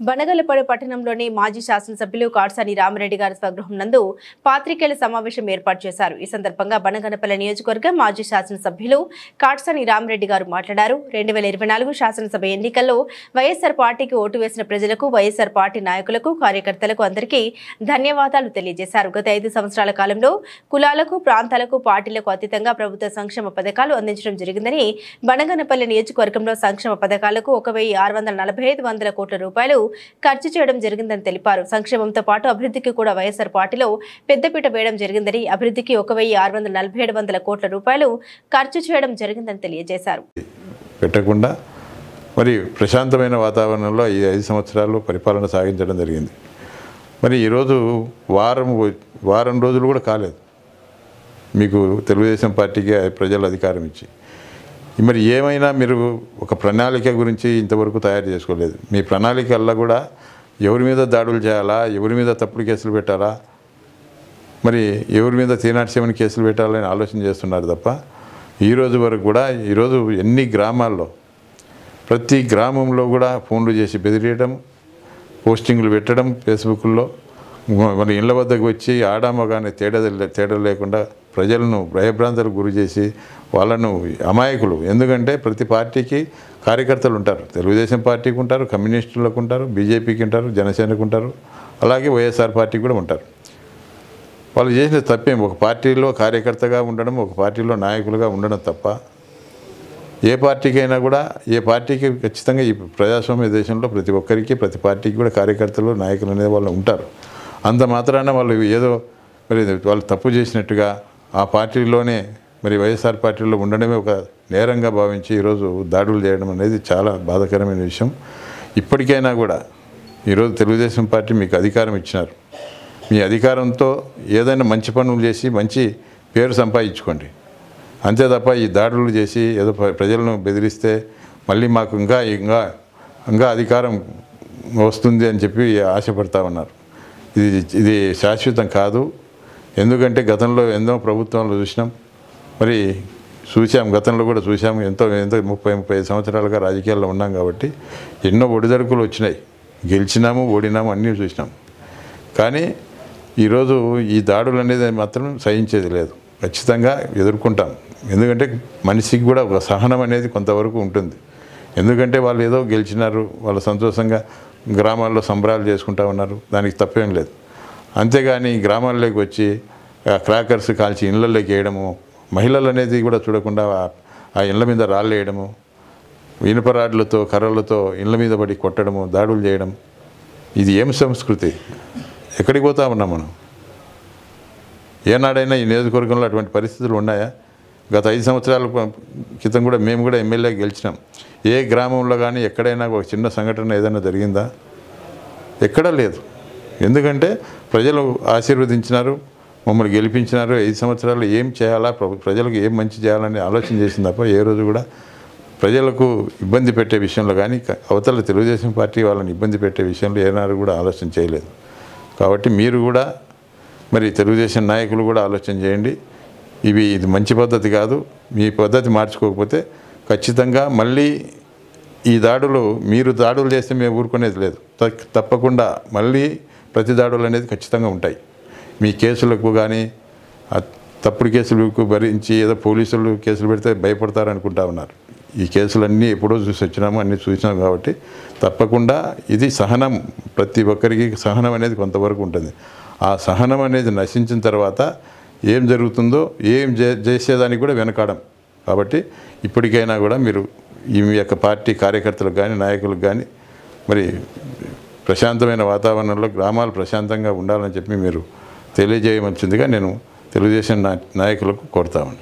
బనగలపడు పట్టణంలోని మాజీ శాసనసభ్యులు కాట్సాని రామరెడ్డి గారి స్వగృహం నందు పాత్రికేయుల సమావేశం ఏర్పాటు చేశారు. ఈ సందర్భంగా బనగనపల్లి నియోజకవర్గ మాజీ శాసనసభ్యులు కాట్సాని రామరెడ్డి గారు మాట్లాడారు. రెండు వేల ఇరవై నాలుగు శాసనసభ ఎన్నికల్లో వైఎస్ఆర్ పార్టీకి ఓటు వేసిన ప్రజలకు వైఎస్ఆర్ పార్టీ నాయకులకు కార్యకర్తలకు అందరికీ ధన్యవాదాలు తెలియజేశారు. గత ఐదు సంవత్సరాల కాలంలో కులాలకు ప్రాంతాలకు పార్టీలకు అతీతంగా ప్రభుత్వ సంక్షేమ పథకాలు అందించడం జరిగిందని బనగనపల్లి నియోజకవర్గంలో సంక్షేమ పథకాలకు ఒక వెయ్యి ఆరు వందల నలభై ఐదు వందల కోట్ల రూపాయలు ఖర్చు చేయడం జరిగిందని తెలిపారు. సంక్షేమంతో పాటు అభివృద్ధికి కూడా వైఎస్ఆర్ పార్టీలో పెద్దపీట వేయడం జరిగిందని అభివృద్ధికి ఒక వెయ్యి ఆరు వందల నలభై ఏడు వందల కోట్ల రూపాయలు ఖర్చు చేయడం జరిగిందని తెలియజేశారు. పెట్టకుండా మరి ప్రశాంతమైన వాతావరణంలో ఈ ఐదు సంవత్సరాలు పరిపాలన సాగించడం జరిగింది. మరి ఈరోజు వారం వారం రోజులు కూడా కాలేదు. మీకు తెలుగుదేశం పార్టీకి ప్రజలు అధికారం ఇచ్చి మరి ఏమైనా మీరు ఒక ప్రణాళిక గురించి ఇంతవరకు తయారు చేసుకోలేదు. మీ ప్రణాళికల్లో కూడా ఎవరి మీద దాడులు చేయాలా? ఎవరి మీద తప్పుడు కేసులు పెట్టాలా? మరి ఎవరి మీద తీనాటి కేసులు పెట్టాలని ఆలోచన చేస్తున్నారు తప్ప ఈరోజు వరకు కూడా ఈరోజు ఎన్ని గ్రామాల్లో ప్రతి గ్రామంలో కూడా ఫోన్లు చేసి బెదిరియడం పోస్టింగ్లు పెట్టడం ఫేస్బుక్లో మన ఇళ్ళ వద్దకు వచ్చి ఆడామగానే తేడా తేడా లేకుండా ప్రజలను భయభ్రాంతలకు గురి చేసి వాళ్ళను అమాయకులు. ఎందుకంటే ప్రతి పార్టీకి కార్యకర్తలు ఉంటారు. తెలుగుదేశం పార్టీకి ఉంటారు కమ్యూనిస్టులకు ఉంటారు బీజేపీకి ఉంటారు జనసేనకు ఉంటారు. అలాగే వైఎస్ఆర్ పార్టీకి కూడా ఉంటారు. వాళ్ళు చేసిన తప్పేం? ఒక పార్టీలో కార్యకర్తగా ఉండడం ఒక పార్టీలో నాయకులుగా ఉండడం తప్ప ఏ పార్టీకైనా కూడా ఏ పార్టీకి ఖచ్చితంగా ఈ ప్రజాస్వామ్య దేశంలో ప్రతి ఒక్కరికి ప్రతి పార్టీకి కూడా కార్యకర్తలు నాయకులు అనేది వాళ్ళు ఉంటారు. అంత మాత్రాన వాళ్ళు ఏదో మరి వాళ్ళు తప్పు చేసినట్టుగా ఆ పార్టీలోనే మరి వైఎస్ఆర్ పార్టీలో ఉండడమే ఒక నేరంగా భావించి ఈరోజు దాడులు చేయడం అనేది చాలా బాధాకరమైన విషయం. ఇప్పటికైనా కూడా ఈరోజు తెలుగుదేశం పార్టీ మీకు అధికారం ఇచ్చినారు. మీ అధికారంతో ఏదైనా మంచి పనులు చేసి మంచి పేరు సంపాదించుకోండి. అంతే తప్ప ఈ దాడులు చేసి ఏదో ప్రజలను బెదిరిస్తే మళ్ళీ మాకు ఇంకా ఇంకా ఇంకా అధికారం వస్తుంది అని చెప్పి ఆశపడతా ఉన్నారు. ఇది ఇది శాశ్వతం కాదు. ఎందుకంటే గతంలో ఎన్నో ప్రభుత్వంలో చూసినాం. మరి చూసాం గతంలో కూడా చూసాం ఎంతో ఎంతో ముప్పై ముప్పై సంవత్సరాలుగా రాజకీయాల్లో ఉన్నాం కాబట్టి ఎన్నో ఒడిదడుకులు వచ్చినాయి. గెలిచినాము ఓడినాము అన్నీ చూసినాం. కానీ ఈరోజు ఈ దాడులు అనేది మాత్రం సహించేది లేదు. ఖచ్చితంగా ఎదుర్కొంటాం. ఎందుకంటే మనిషికి కూడా ఒక సహనం అనేది కొంతవరకు ఉంటుంది. ఎందుకంటే వాళ్ళు ఏదో గెలిచినారు వాళ్ళు సంతోషంగా గ్రామాల్లో సంబరాలు చేసుకుంటా ఉన్నారు దానికి తప్పేం లేదు. అంతేగాని గ్రామాల్లోకి వచ్చి క్రాకర్స్ కాల్చి ఇళ్ళల్లోకి వేయడము మహిళలు అనేది కూడా చూడకుండా ఆ- ఇళ్ళ మీద రాళ్ళు వేయడము ఇనుప కర్రలతో ఇళ్ళ మీద పడి కొట్టడము దాడులు చేయడం ఇది ఏం సంస్కృతి? ఎక్కడికి పోతా ఉన్నాం మనం? ఏనాడైనా ఈ నియోజకవర్గంలో అటువంటి పరిస్థితులు ఉన్నాయా? గత ఐదు సంవత్సరాల క్రితం కూడా మేము కూడా ఎమ్మెల్యే గెలిచినాం. ఏ గ్రామంలో కానీ ఎక్కడైనా ఒక చిన్న సంఘటన ఏదైనా జరిగిందా? ఎక్కడా లేదు. ఎందుకంటే ప్రజలు ఆశీర్వదించినారు మమ్మల్ని గెలిపించినారు ఐదు సంవత్సరాలు ఏం చేయాలా ప్ర- ప్రజలకు ఏం మంచి చేయాలని ఆలోచన చేసింది తప్ప ఏ రోజు కూడా ప్రజలకు ఇబ్బంది పెట్టే విషయంలో కానీ అవతల తెలుగుదేశం పార్టీ వాళ్ళని ఇబ్బంది పెట్టే విషయంలో ఏనాడు కూడా ఆలోచన చేయలేదు. కాబట్టి మీరు కూడా మరి తెలుగుదేశం నాయకులు కూడా ఆలోచన చేయండి. ఇవి ఇది మంచి పద్ధతి కాదు. మీ పద్ధతి మార్చుకోకపోతే ఖచ్చితంగా మళ్ళీ ఈ దాడులు మీరు దాడులు చేస్తే మేము ఊరుకునేది లేదు. తక్- తప్పకుండా మళ్ళీ ప్రతి దాడులు అనేది ఖచ్చితంగా ఉంటాయి. మీ కేసులకు కానీ తప్పుడు కేసులకు భరించి ఏదో పోలీసులు కేసులు పెడితే భయపడతారు అనుకుంటా ఉన్నారు. ఈ కేసులన్నీ ఎప్పుడో చూసి వచ్చినాము అన్నీ చూసినాం కాబట్టి తప్పకుండా ఇది సహనం. ప్రతి ఒక్కరికి సహనం అనేది కొంతవరకు ఉంటుంది. ఆ సహనం అనేది నశించిన తర్వాత ఏం జరుగుతుందో ఏం చే చేసేదానికి కూడా వెనకాడం. కాబట్టి ఇప్పటికైనా కూడా మీరు ఈ యొక్క పార్టీ కార్యకర్తలకు కానీ నాయకులకు కానీ మరి ప్రశాంతమైన వాతావరణంలో గ్రామాలు ప్రశాంతంగా ఉండాలని చెప్పి మీరు తెలియజేయవలసిందిగా నేను తెలుగుదేశం నా- నాయకులకు కోరుతామని